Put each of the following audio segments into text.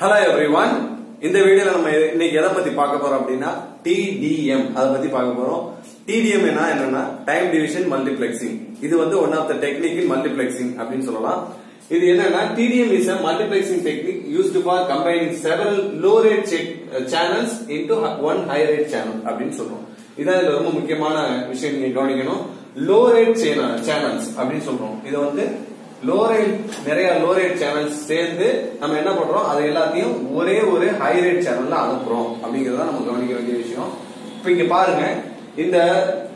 Hello every one இந்த வீடியோல நம்ம இன்னைக்கு எதை பத்தி பார்க்க போறோம் அப்படின்னா டிடிஎம் அதை பத்தி பார்க்க போறோம். டிடிஎம் என்னன்னா டைம் டிவிஷன் மல்டிபிளெக்சிங் இது வந்து one of the technique in multiplexing அப்படின்னு சொல்லலாம். இது என்னன்னா TDM is a multiplexing technique used for combining several low rate channels into one high rate channel அப்படின்னு சொல்றோம். இதான் இதுல ரொம்ப முக்கியமான விஷயம் நீங்க கவனிக்கணும். லோ ரேட் சேனல்ஸ் அப்படின்னு சொல்றோம். இதை வந்து லோரேட் நிறைய லோரேட் சேனல்ஸ் சேர்ந்து நம்ம என்ன பண்றோம்? அது எல்லாத்தையும் ஒரே ஒரு ஹை ரேட் சேனல்ல அனுப்புறோம். அப்படிங்கறத நம்ம கவனிக்க வேண்டிய விஷயம். இப்ப இங்க பாருங்க. இந்த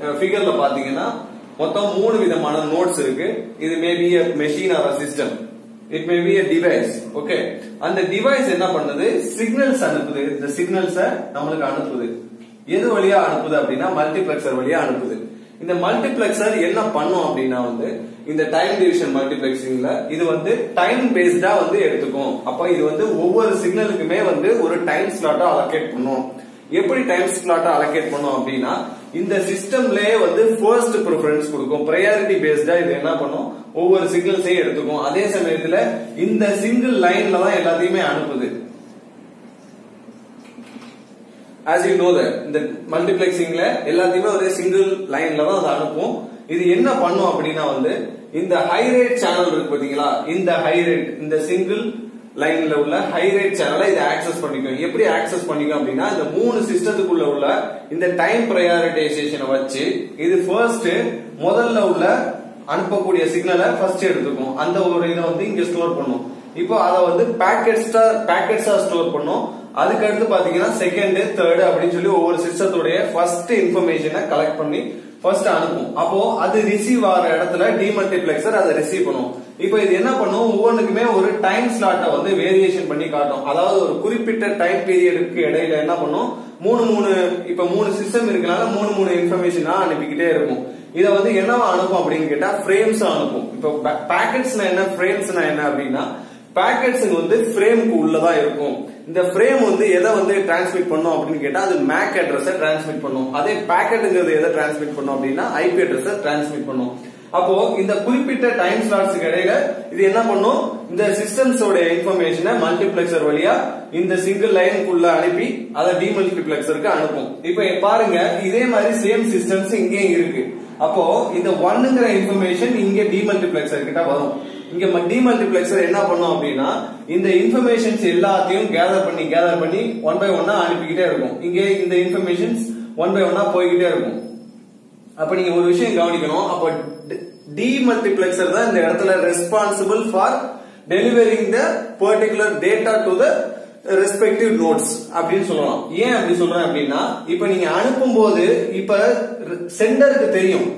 ஃபிகர்ல பாத்தீங்கன்னா மொத்தம் மூணு விதமான நோட்ஸ் இருக்கு. இது maybe machine or system it maybe device okay அந்த டிவைஸ் என்ன பண்ணுது? சிக்னல்ஸ் அனுப்புது. இந்த சிக்னல்ஸ நம்மளுக்கு அனுப்புது. எது வழியா அனுப்புது அப்படின்னா மல்டிபிளெக்சர் வழியா அனுப்புது. இந்த மல்டிபிளெக்சர் என்ன பண்ணும் அப்படின்னா வந்து இந்த டைம் டிவிஷன் மல்டிபிளெக்சிங்ல இது வந்து டைம் பேஸ்டா வந்து எடுத்துக்கும். அப்ப இது வந்து ஒவ்வொரு சிக்னலுக்குமே வந்து ஒரு டைம் ஸ்லாட்டா அலோகேட் பண்ணும். எப்படி டைம் ஸ்லாட்டா அலோகேட் பண்ணும் அப்படின்னா இந்த சிஸ்டம்லயே வந்து ஃபர்ஸ்ட் ப்ரிஃபரன்ஸ் கொடுக்கும். ப்ரையாரிட்டி பேஸ்டா இது என்ன பண்ணும்? ஒவ்வொரு சிக்னல்ஸையும் எடுத்துக்கும். அதே சமயத்துல இந்த சிங்கிள் லைன்ல தான் எல்லாத்தையுமே அனுப்புது. ஆஸ் யூ நோ தட் இந்த மல்டிபிளெக்சிங்ல எல்லாத்தையுமே ஒரே சிங்கிள் லைன்ல தான் அதை அனுப்பும் இது என்ன பண்ணும் அப்படின்னா வந்து இந்த ஹை ரேட் சேனல் இருக்கு பாத்தீங்களா இந்த ஹை ரேட் இந்த சிங்கிள் லைன்ல உள்ள ஹை ரேட் சேனலை இதை ஆக்சஸ் பண்ணிக்கும். எப்படி ஆக்சஸ் பண்ணிக்கும் அப்படின்னா இந்த மூணு சிஸ்டத்துக்குள்ள உள்ள இந்த டைம் ப்ரையாரிட்டைசேஷனை வச்சு இது ஃபர்ஸ்ட் முதல்ல உள்ள அனுப்பக்கூடிய சிக்னலை ஃபர்ஸ்ட் எடுத்துக்கும். அந்த ஒரு இதை வந்து இங்க ஸ்டோர் பண்ணும். இப்போ அதை வந்து பேக்கெட்ஸா பேக்கெட்ஸா ஸ்டோர் பண்ணும். அதுக்கு அடுத்து பாத்தீங்கன்னா செகண்ட் தேர்ட் அப்படின்னு சொல்லி ஒவ்வொரு சிஸ்டத்துடைய ஃபர்ஸ்ட் இன்ஃபர்மேஷனை கலெக்ட் பண்ணி ஃபர்ஸ்ட் அனுப்பும் அப்போ அது ரிசீவ் ஆகிற இடத்துல டிமல்டிபிளெக்சர் அதை ரிசீவ் பண்ணும். இப்போ இது என்ன பண்ணும்? ஒவ்வொன்றுக்குமே ஒரு டைம் ஸ்லாட்டை வந்து வேரியேஷன் பண்ணி காட்டும். அதாவது ஒரு குறிப்பிட்ட டைம் பீரியடுக்கு இடையில என்ன பண்ணும்? மூணு மூணு இப்ப மூணு சிஸ்டம் இருக்கனால மூணு மூணு இன்ஃபர்மேஷனா அனுப்பிக்கிட்டே இருக்கும். இதை வந்து என்னவா அனுப்பும் அப்படின்னு கேட்டா ஃப்ரேம்ஸ் அனுப்பும். இப்போ பேக்கெட்ஸ்னா என்ன? ஃப்ரேம்ஸ்னா என்ன அப்படின்னா பேக்கெட்ஸ் வந்து ஃப்ரேமுக்கு உள்ளதா இருக்கும். இந்த ஃப்ரேம் வந்து எதை வந்து டிரான்ஸ்மிட் பண்ணும் அப்படின்னு கேட்டா அது மேக் அட்ரஸை டிரான்ஸ்மிட் பண்ணும். அதே பேக்கெட்டுங்கிறது எதை டிரான்ஸ்மிட் பண்ணும் அப்படின்னா ஐபி அட்ரஸை டிரான்ஸ்மிட் பண்ணும். அப்போ இந்த குறிப்பிட்ட டைம் ஸ்லாட்ஸ்க்கு இடையில இது என்ன பண்ணும்? இந்த சிஸ்டம்ஸோட இன்ஃபர்மேஷனை மல்டிபிளெக்சர் வழியா இந்த சிங்கிள் லைனுக்குள்ள அனுப்பி அதை டிமல்டிபிளெக்சருக்கு அனுப்பும். இப்போ பாருங்க இதே மாதிரி சேம் சிஸ்டம்ஸ் இங்கேயும் இருக்கு. அப்போ இந்த ஒன்னுங்கிற இன்ஃபர்மேஷன் இங்க டிமல்டிபிளெக்சர் கிட்ட வரும். இங்க டிமல்டிபிளெக்சர் என்ன பண்ணும் அப்படின்னா இந்த இன்ஃபர்மேஷன்ஸ் எல்லாத்தையும் கேதர் பண்ணி கேதர் பண்ணி ஒன் பை ஒன்னா அனுப்பிக்கிட்டே இருக்கும். இங்க இந்த இன்ஃபர்மேஷன்ஸ் ஒன் பை ஒன்னா போய்கிட்டே இருக்கும். அப்ப நீங்க ஒரு விஷயம் கவனிக்கணும். அப்ப டிமல்டிபிளெக்சர் தான் இந்த இடத்துல responsible for delivering the particular data to the respective nodes அப்படின்னு சொல்லலாம். ஏன் அப்படி சொல்றேன் அப்படின்னா இப்ப நீங்க அனுப்பும் போது இப்ப சென்டருக்கு தெரியும்.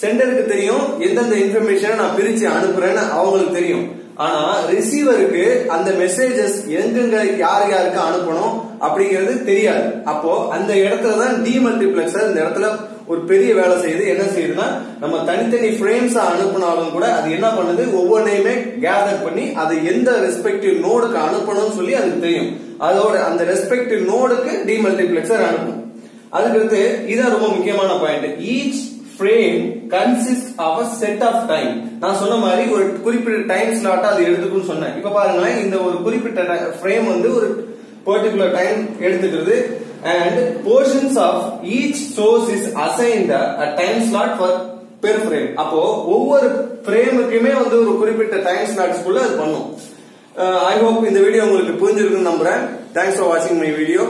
சென்டருக்கு தெரியும் எந்தெந்த இன்ஃபர்மேஷனை நான் பிரிச்சு அனுப்புறேன்னு அவங்களுக்கு தெரியும். ஆனா ரிசீவருக்கு அந்த மெசேஜஸ் எங்கெங்க யார் யாருக்கு அனுப்பணும் அப்படிங்கிறது தெரியாது. அப்போ அந்த இடத்துல தான் டிமல்டிபிளெக்சர் இந்த இடத்துல ஒரு பெரிய வேலை செய்யுது. என்ன செய்யுதுன்னா நம்ம தனித்தனி ஃப்ரேம்ஸ் அனுப்பினாலும் கூட அது என்ன பண்ணுது? ஒவ்வொன்றையுமே கேதர் பண்ணி அது எந்த ரெஸ்பெக்டிவ் நோடுக்கு அனுப்பணும்னு சொல்லி அதுக்கு தெரியும். அதோட அந்த ரெஸ்பெக்டிவ் நோடுக்கு டிமல்டிபிளெக்சர் அனுப்பும் அதுக்கடுத்து இதான் ரொம்ப முக்கியமான point each frame consist of a set of time நான் சொன்ன மாதிரி ஒரு குறிப்பிட்ட டைம் ஸ்லாட் அது எடுத்துக்கும்னு சொன்னேன். இப்ப பாருங்களேன் இந்த ஒரு குறிப்பிட்ட ஃப்ரேம் வந்து ஒரு பர்டிகுலர் டைம் எடுத்துக்கிறது. And portions of each source is assigned a time slot for per frame. அப்போ ஒவ்வொரு ஃப்ரேமுக்குமே வந்து ஒரு குறிப்பிட்ட டைம் ஸ்லாட்ஸ்க்குள்ள அது பண்ணும். Uh, ஐ ஹோப் இந்த வீடியோ உங்களுக்கு புரிஞ்சிருக்குன்னு நம்புறேன். தேங்க்ஸ் ஃபார் வாட்சிங் மை வீடியோ